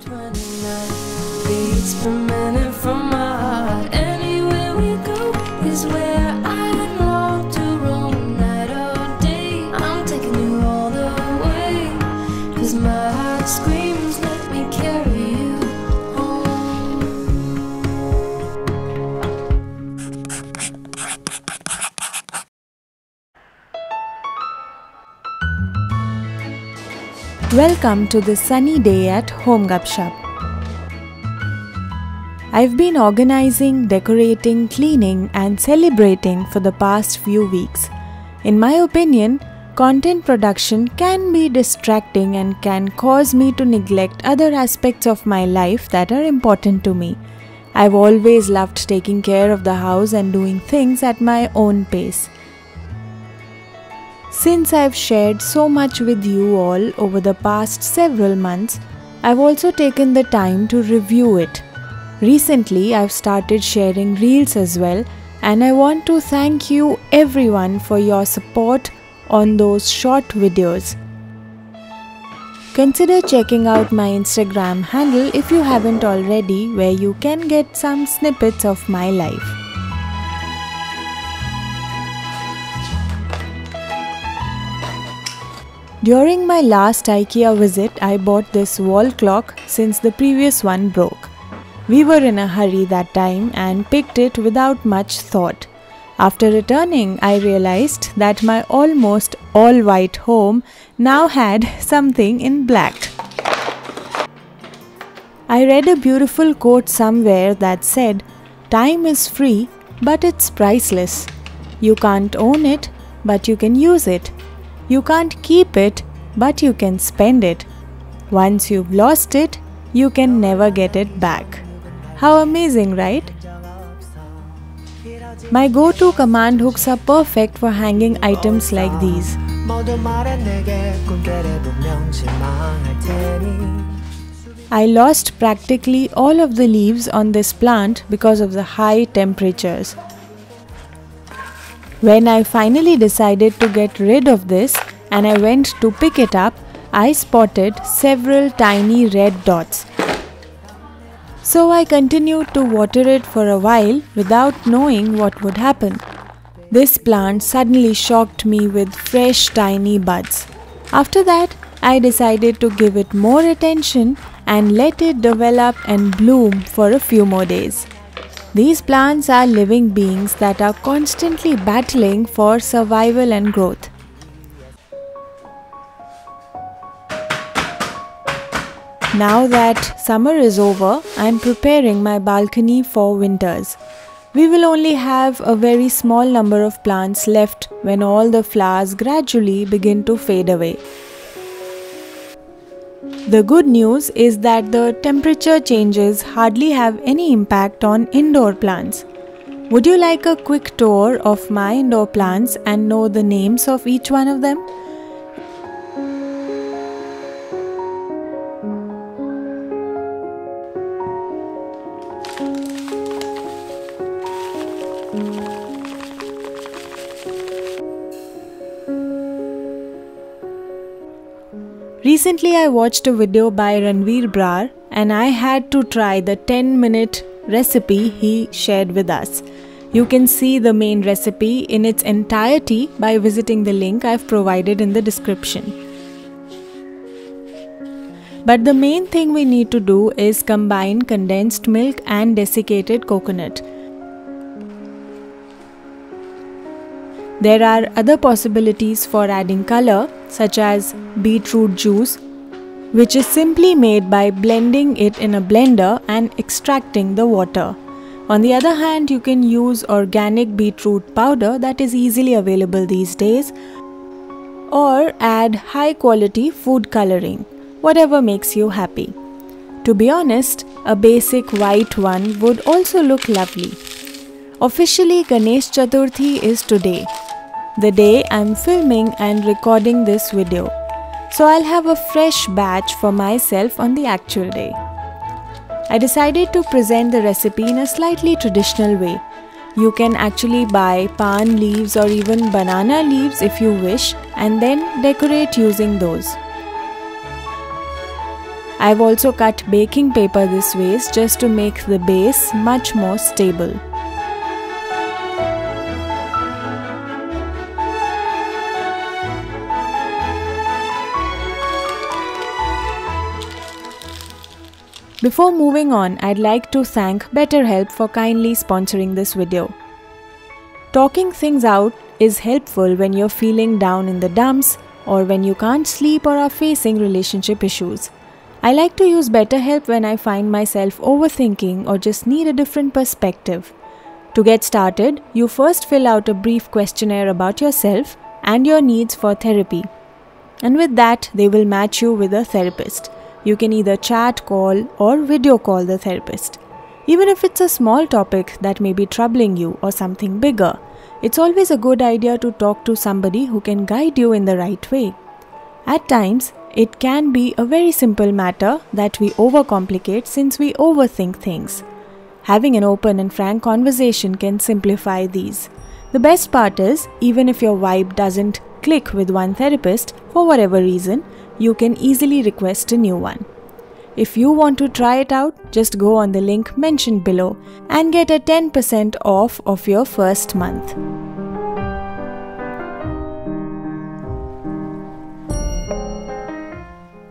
29 beats per minute from Welcome to this sunny day at Home Gupshup. I've been organizing, decorating, cleaning, and celebrating for the past few weeks. In my opinion, content production can be distracting and can cause me to neglect other aspects of my life that are important to me. I've always loved taking care of the house and doing things at my own pace. Since I've shared so much with you all over the past several months, I've also taken the time to review it. Recently, I've started sharing reels as well, and I want to thank you everyone for your support on those short videos. Consider checking out my Instagram handle if you haven't already, where you can get some snippets of my life. During my last IKEA visit, I bought this wall clock since the previous one broke. We were in a hurry that time and picked it without much thought. After returning, I realized that my almost all white home now had something in black. I read a beautiful quote somewhere that said, Time is free, but it's priceless. You can't own it, but you can use it. You can't keep it, but you can spend it. Once you've lost it, you can never get it back. How amazing, right? My go to command hooks are perfect for hanging items like these. I lost practically all of the leaves on this plant because of the high temperatures. When I finally decided to get rid of this and I went to pick it up, I spotted several tiny red dots. So I continued to water it for a while without knowing what would happen. This plant suddenly shocked me with fresh tiny buds. After that, I decided to give it more attention and let it develop and bloom for a few more days. These plants are living beings that are constantly battling for survival and growth. Now that summer is over, I am preparing my balcony for winters. We will only have a very small number of plants left when all the flowers gradually begin to fade away. The good news is that the temperature changes hardly have any impact on indoor plants. Would you like a quick tour of my indoor plants and know the names of each one of them? Recently, I watched a video by Ranveer Brar and I had to try the 10 minute recipe he shared with us. You can see the main recipe in its entirety by visiting the link I've provided in the description. But the main thing we need to do is combine condensed milk and desiccated coconut. There are other possibilities for adding color, such as beetroot juice, which is simply made by blending it in a blender and extracting the water. On the other hand, you can use organic beetroot powder that is easily available these days, or add high quality food coloring, whatever makes you happy. To be honest, a basic white one would also look lovely. Officially, Ganesh Chaturthi is today, the day I'm filming and recording this video. So I'll have a fresh batch for myself on the actual day. I decided to present the recipe in a slightly traditional way. You can actually buy pan leaves or even banana leaves if you wish and then decorate using those. I've also cut baking paper this ways just to make the base much more stable. Before moving on, I'd like to thank BetterHelp for kindly sponsoring this video. Talking things out is helpful when you're feeling down in the dumps or when you can't sleep or are facing relationship issues. I like to use BetterHelp when I find myself overthinking or just need a different perspective. To get started, you first fill out a brief questionnaire about yourself and your needs for therapy. And with that, they will match you with a therapist. You can either chat, call, or video call the therapist. Even if it's a small topic that may be troubling you or something bigger, it's always a good idea to talk to somebody who can guide you in the right way. At times, it can be a very simple matter that we overcomplicate since we overthink things. Having an open and frank conversation can simplify these. The best part is, even if your vibe doesn't click with one therapist for whatever reason, you can easily request a new one. If you want to try it out, just go on the link mentioned below and get a 10% off of your first month.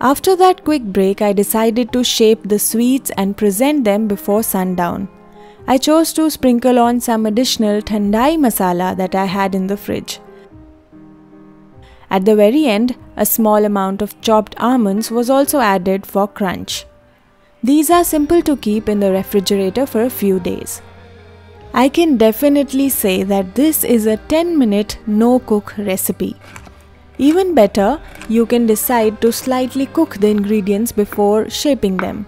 After that quick break, I decided to shape the sweets and present them before sundown. I chose to sprinkle on some additional thandai masala that I had in the fridge. At the very end, a small amount of chopped almonds was also added for crunch. These are simple to keep in the refrigerator for a few days. I can definitely say that this is a 10 minute no cook recipe. Even better, you can decide to slightly cook the ingredients before shaping them.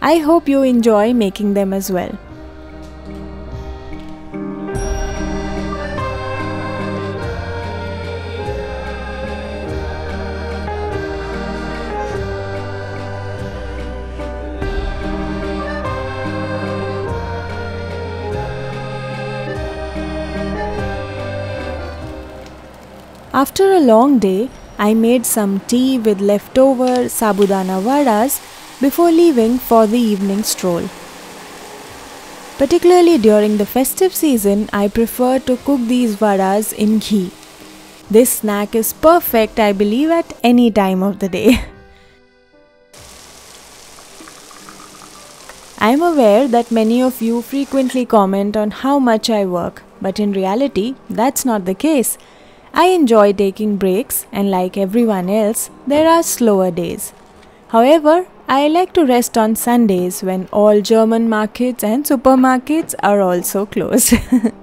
I hope you enjoy making them as well. After a long day, I made some tea with leftover sabudana vadas before leaving for the evening stroll. Particularly during the festive season, I prefer to cook these vadas in ghee. This snack is perfect, I believe, at any time of the day. I am aware that many of you frequently comment on how much I work, but in reality, that's not the case. I enjoy taking breaks, and like everyone else, there are slower days. However, I like to rest on Sundays when all German markets and supermarkets are also closed.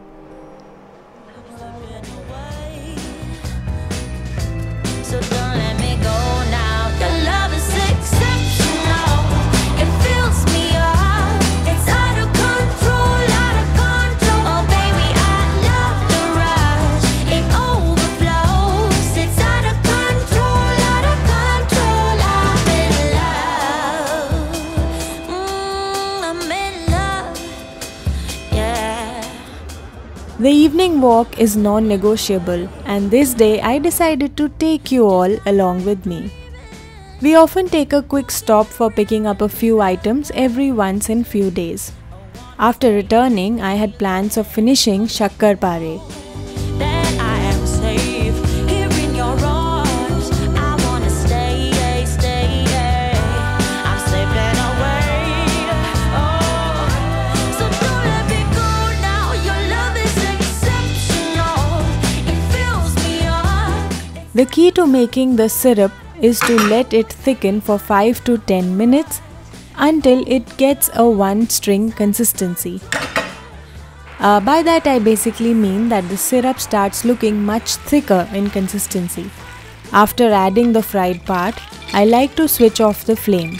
Evening walk is non negotiable, and this day I decided to take you all along with me. We often take a quick stop for picking up a few items every once in few days. After returning, I had plans of finishing Shakkar Pare. The key to making the syrup is to let it thicken for 5 to 10 minutes until it gets a one string consistency. Uh, by that, I basically mean that the syrup starts looking much thicker in consistency. After adding the fried part, I like to switch off the flame.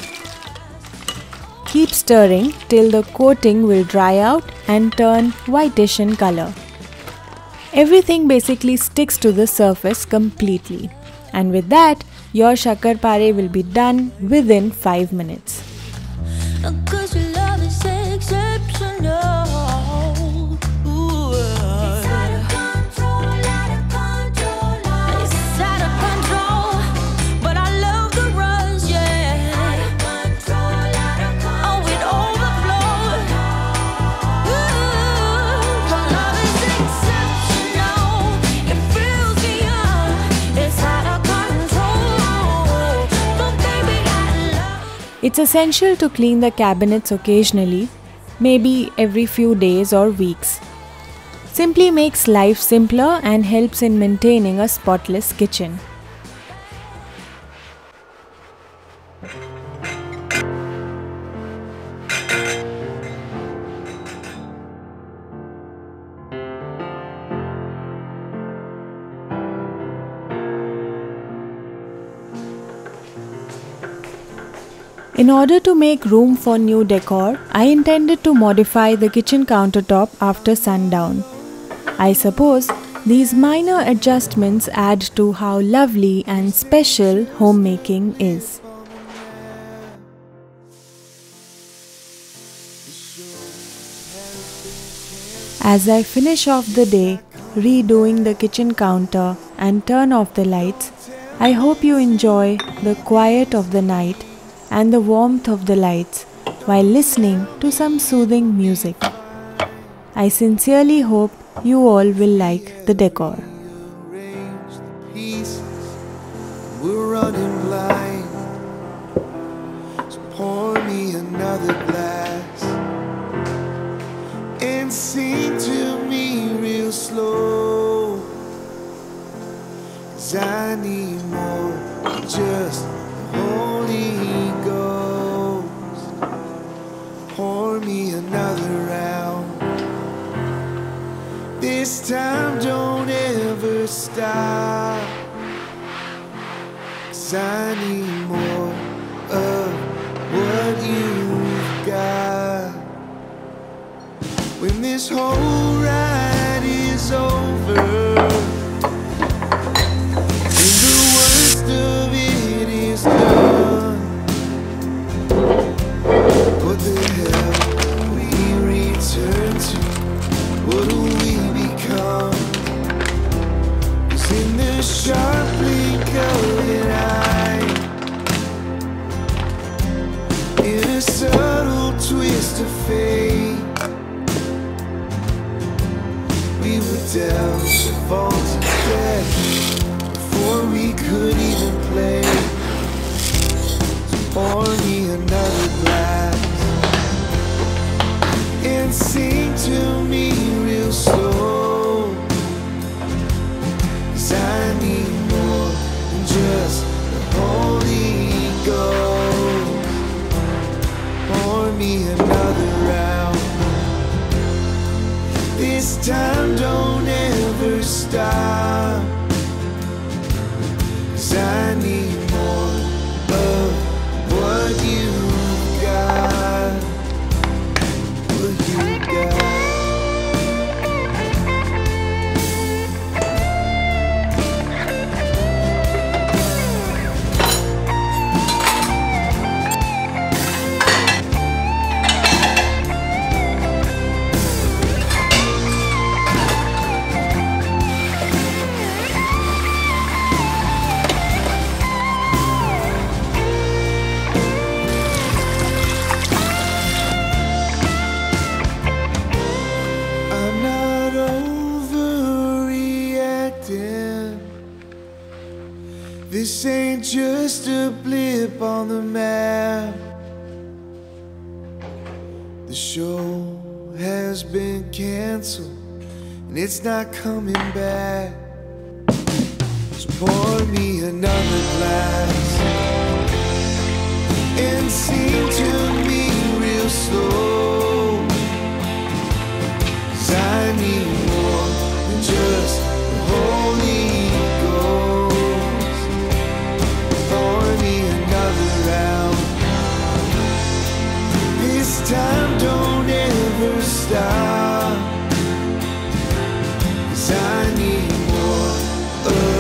Keep stirring till the coating will dry out and turn whitish in color. Everything basically sticks to the surface completely. And with that, your shakkar pare will be done within 5 minutes. It's essential to clean the cabinets occasionally, maybe every few days or weeks. Simply makes life simpler and helps in maintaining a spotless kitchen. In order to make room for new decor, I intended to modify the kitchen countertop after sundown. I suppose these minor adjustments add to how lovely and special homemaking is. As I finish off the day redoing the kitchen counter and turn off the lights, I hope you enjoy the quiet of the night and the warmth of the lights while listening to some soothing music. I sincerely hope you all will like the decor. I need more just me another round. This time don't ever stop. Cause I need more of what you've got. When this whole could even play. Pour me another glass and sing to me real slow. Cause I need more than just the Holy Ghost. Pour me another round. This time cancel and it's not coming back. So pour me another glass and sing to me real slow. the